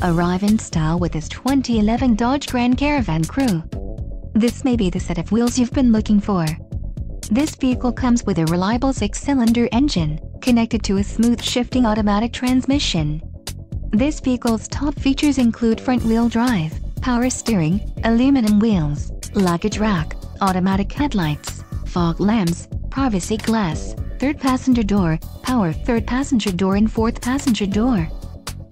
Arrive in style with this 2011 Dodge Grand Caravan Crew. This may be the set of wheels you've been looking for. This vehicle comes with a reliable six-cylinder engine, connected to a smooth shifting automatic transmission. This vehicle's top features include front-wheel drive, power steering, aluminum wheels, luggage rack, automatic headlights, fog lamps, privacy glass, third passenger door, power third passenger door and fourth passenger door.